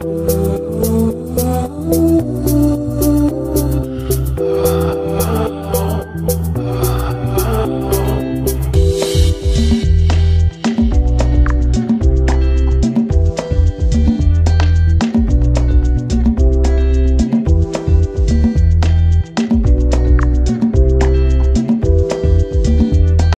Bye.